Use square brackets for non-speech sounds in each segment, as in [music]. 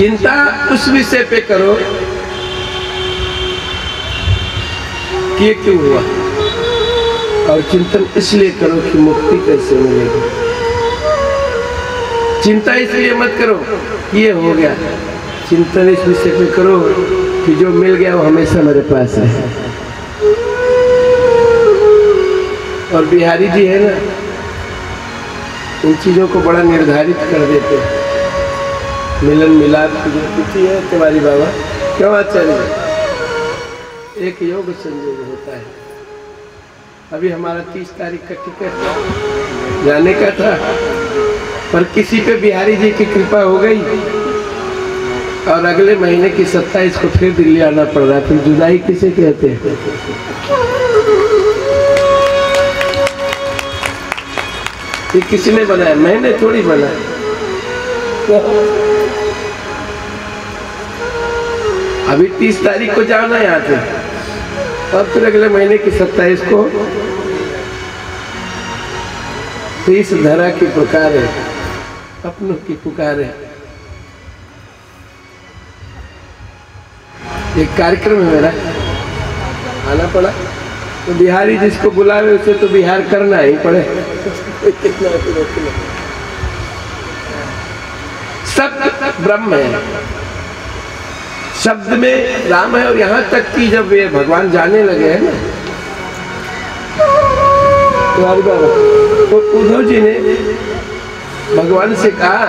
चिंता उस विषय पे करो कि ये क्यों हुआ? और चिंतन इसलिए करो कि मुक्ति कैसे मिलेगी। चिंता इसलिए मत करो कि ये हो गया। चिंतन इस विषय पे करो कि जो मिल गया वो हमेशा मेरे पास है। और बिहारी जी है ना, इन चीज़ों को बड़ा निर्धारित कर देते हैं। मिलन मिलाप की जो तिथि है, तिवारी बाबा, क्यों आचार्य? एक योग संयोग होता है। अभी हमारा तीस तारीख का टिकट जाने का था, पर किसी पे बिहारी जी की कृपा हो गई। और अगले महीने की सत्ताईस को फिर दिल्ली आना पड़ रहा फिर जुदाई किसे कहते हैं? ये किसने बनाया? मैंने थोड़ी बनाया। अभी तीस तारीख को जाना है यहाँ से। और फिर अगले महीने की सत्ताईस को। तो इस धरा की पुकार है, अपनों की पुकार है। एक कार्यक्रम है मेरा। आना पड़ा। तो बिहारी जिसको बुलावे उसे तो बिहार करना ही पड़े। [laughs] सब ब्रह्म है। शब्द में राम है और यहाँ तक कि जब ये भगवान जाने लगे हैं ना तो उद्धव जी ने भगवान से कहा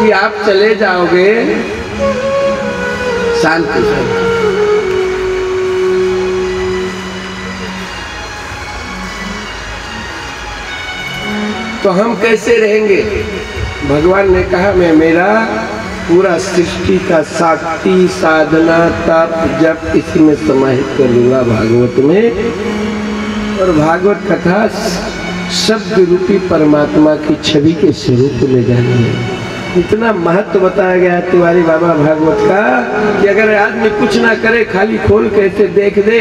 कि आप चले जाओगे शांति से। तो हम कैसे रहेंगे? भगवान ने कहा, मैं मेरा पूरा सृष्टि का शक्ति साधना तप जप इसी में समाहित कर लूँगा भागवत में। और भागवत कथा शब्द रूपी परमात्मा की छवि के स्वरूप में जानी है। इतना महत्व बताया गया है तिवारी बाबा भागवत का कि अगर आदमी कुछ ना करे, खाली खोल के ऐसे देख दे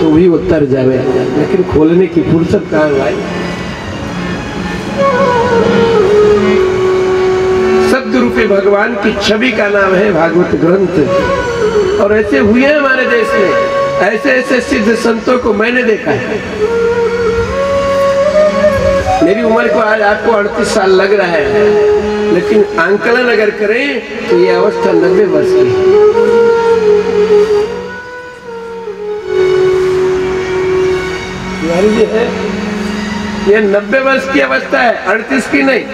तो भी उतर जावे। लेकिन खोलने की फुर्सत कहाँ भाई रूपी भगवान की छवि का नाम है भागवत ग्रंथ। और ऐसे हुए हमारे देश में। ऐसे ऐसे सिद्ध संतों को मैंने देखा है। मेरी उम्र को आज आपको अड़तीस साल लग रहा है। लेकिन आंकलन अगर करें तो ये अवस्था नब्बे वर्ष की है, ये नब्बे वर्ष की अवस्था है। अड़तीस की नहीं।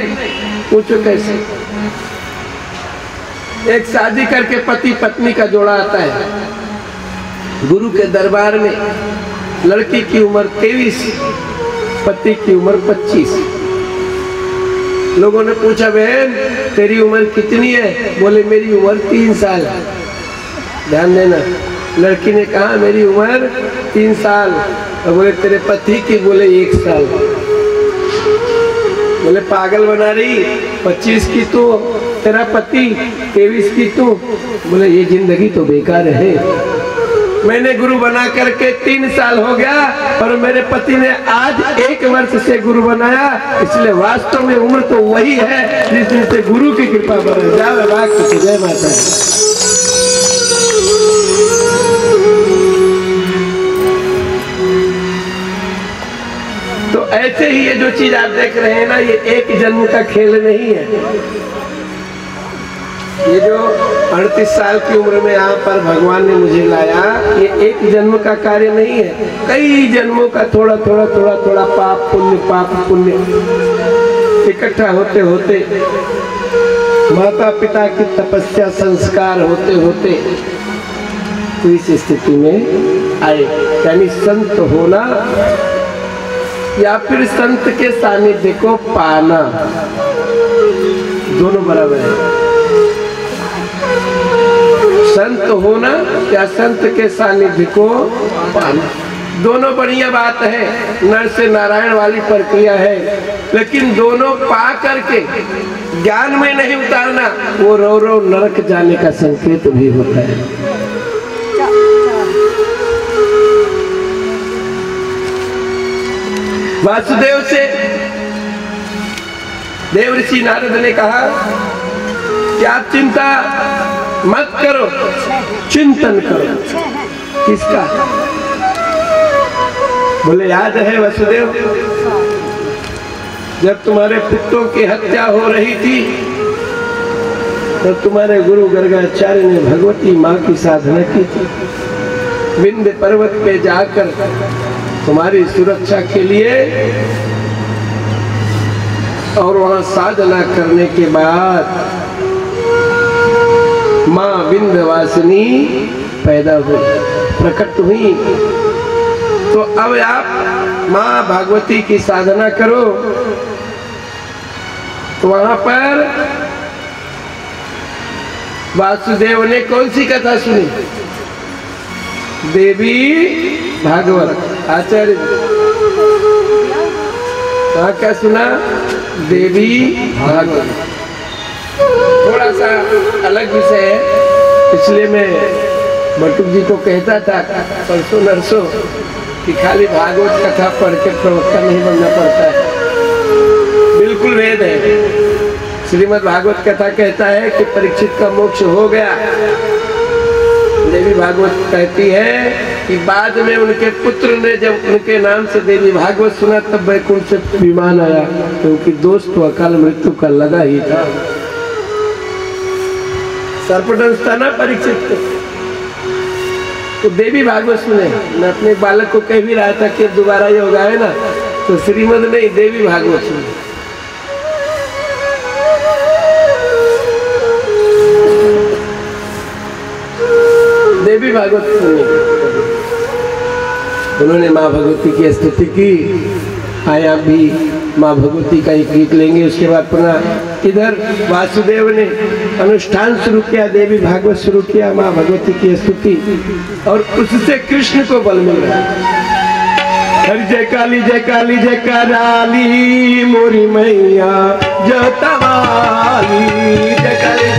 पूछो कैसे? एक शादी करके पति पत्नी का जोड़ा आता है। गुरु के दरबार में लड़की की उम्र तेईस, पति की उम्र पच्चीस। लोगों ने पूछा, बहन, तेरी उम्र कितनी है? बोले, मेरी उम्र तीन साल ध्यान देना, लड़की ने कहा, मेरी उम्र तीन साल और बोले, तेरे पति की? बोले, एक साल बोले, पागल बना रही, पच्चीस की तू तेरा पति तेईस की तू? बोले, ये ज़िंदगी तो बेकार है। मैंने गुरु बना करके तीन साल हो गया और मेरे पति ने आज एक वर्ष से गुरु बनाया, इसलिए वास्तव में उम्र तो वही है जिस दिन से गुरु की कृपा बना तो जय माता तो ऐसे ही ये जो चीज़ आप देख रहे हैं ना, ये एक जन्म का खेल नहीं है। ये जो अड़तीस साल की उम्र में यहाँ पर भगवान ने मुझे लाया, ये एक जन्म का कार्य नहीं है। कई जन्मों का थोड़ा थोड़ा थोड़ा थोड़ा पाप, पुण्य पाप, पुण्य। इकट्ठा होते होते माता पिता की तपस्या, संस्कार होते होते तो इस स्थिति में आए। यानी संत होना या फिर संत के सानिध्य को पाना, दोनों बराबर है। संत होना या संत के सानिध्य को पाना। दोनों बढ़िया बात है, नर से नारायण वाली प्रक्रिया है, लेकिन दोनों पा करके ज्ञान में नहीं उतारना, वो रो रो नरक जाने का संकेत भी होता है। वासुदेव से देव ऋषि नारद ने कहा, क्या चिंता मत करो। चिंतन करो। किसका? बोले, याद है वसुदेव, जब तुम्हारे पुत्रों की हत्या हो रही थी तो तुम्हारे गुरु गर्गाचार्य ने भगवती माँ की साधना की थी। विंध्य पर्वत पे जाकर तुम्हारी सुरक्षा के लिए और वहाँ साधना करने के बाद माँ विंध्यवासिनी पैदा हुई, प्रकट हुई। तो अब आप माँ भागवती की साधना करो। तो वहाँ पर वासुदेव ने कौन सी कथा सुनी? देवी भागवत, आचार्य कहा क्या सुना? देवी भागवत। थोड़ा सा अलग विषय है। इसलिए मैं बटुक जी को कहता था, परसों नरसों, कि खाली भागवत कथा पढ़ के प्रवक्ता नहीं बनना पड़ता है। बिल्कुल वेद है। श्रीमद भागवत कथा कहता है कि परीक्षित का मोक्ष हो गया। देवी भागवत कहती है कि बाद में उनके पुत्र ने जब उनके नाम से देवी भागवत सुना, तब वैकुंठ से विमान आया, क्योंकि दोस्त अकाल मृत्यु का लगा ही था। सर्पदंश ना परीक्षित को। तो देवी भागवत सुने मैं अपने बालक को कह भी रहा था कि दोबारा ये होगा है ना तो श्रीमद नहीं देवी भागवत सुने। देवी भागवत सुनी। उन्होंने माँ भगवती की स्तुति की आया भी माँ भगवती का एक गीत लेंगे, उसके बाद पुनः इधर वासुदेव ने अनुष्ठान शुरू किया, देवी भागवत शुरू किया, माँ भगवती की स्तुति। और उससे कृष्ण को बल मिल रहा हर जय काली जय काली, जय कराली मोरी मैया काली जय काली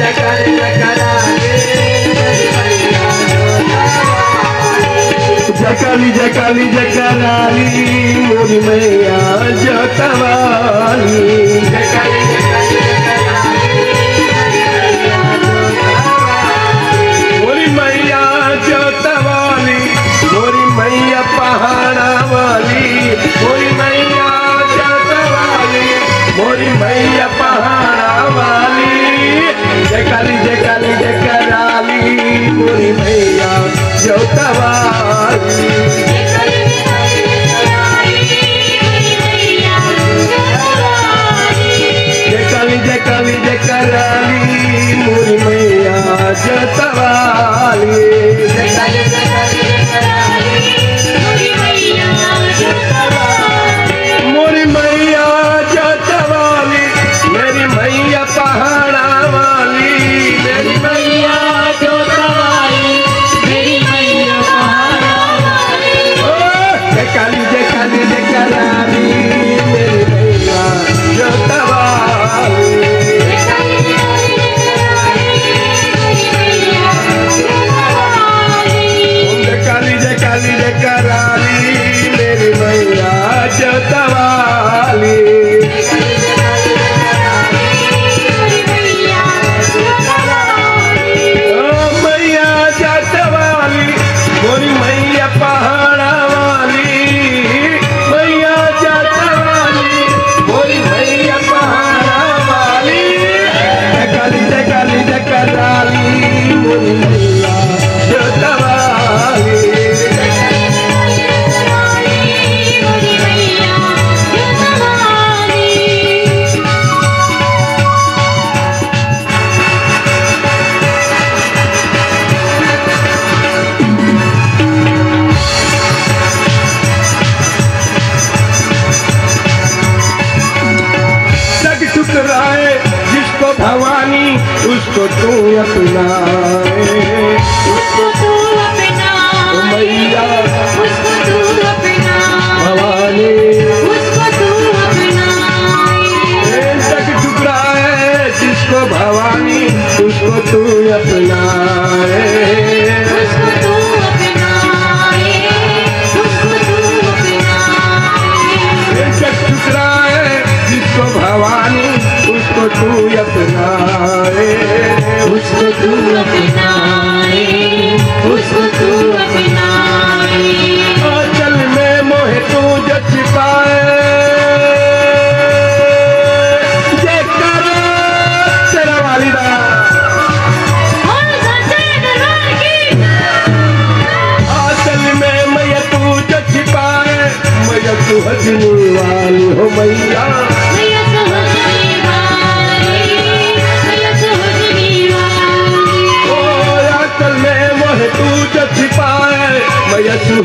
तू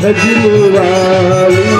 छो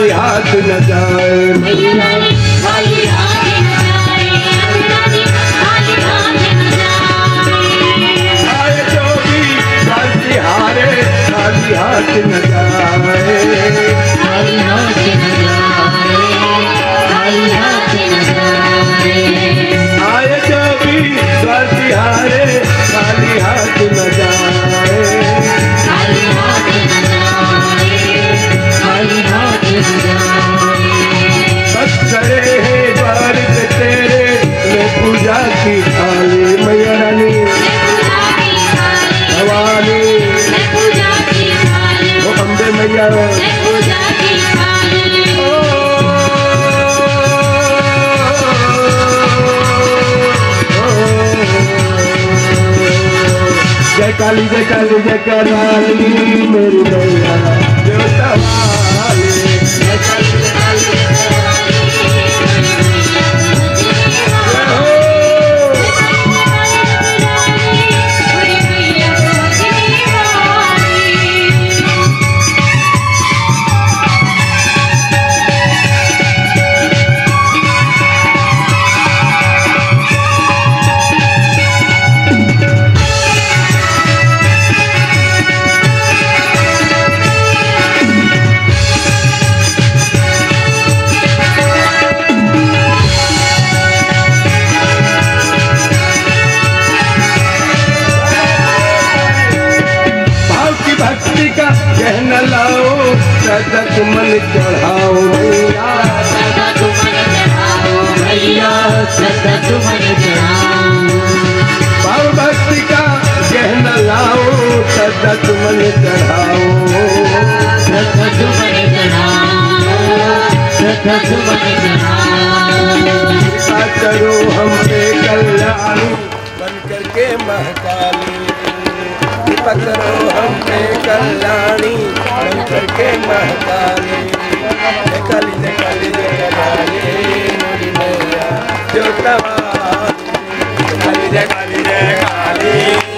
खाली हाथ न जाए। मैया खाली हाथ खाली हाथ न जाए। हाथ न जाए। हाथ न जाए। कल जकराली मेरी करो हम पे कल्याणी बन करके महकाली कृपा करो हम पे कल्याणी बन करके महकाली काली जय काली जय काली मैया जो तवा काली जय काली जय काली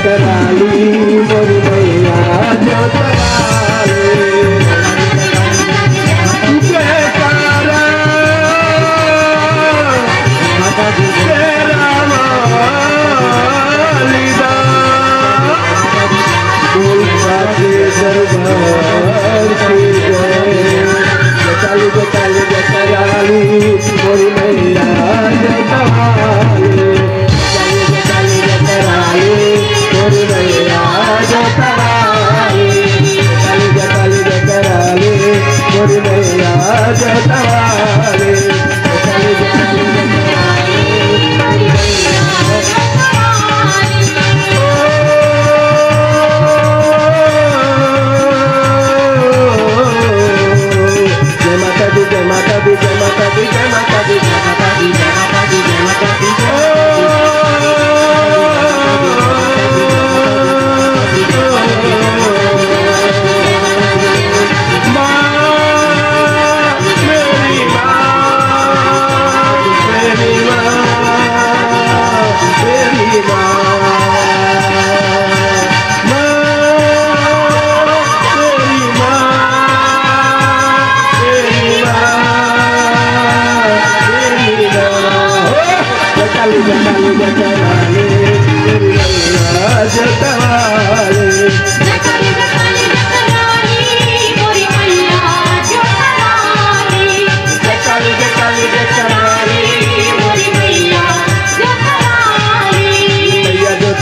Krishna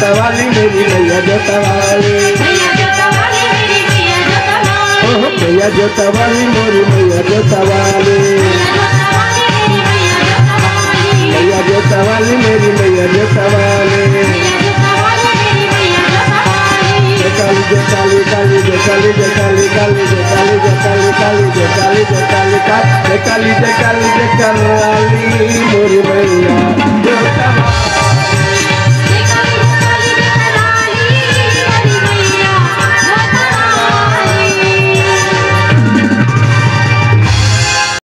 जोतवाली मेरी मैया जोतवाली मैया जोतवाली मेरी मैया जोतवाली ओह मैया जोतवाली मोरी मैया जोतवाली मैया जोतवाली मेरी जोतवाली मैया जोतवाली मेरी मैया जोतवाली मैया जोतवाली मेरी मैया जोतवाली जोताली जोताली काली जोताली जोताली काली जोताली जोताली काली जोताली जोताली का जोताली जोताली जोताली मोरी मैया जोतवाली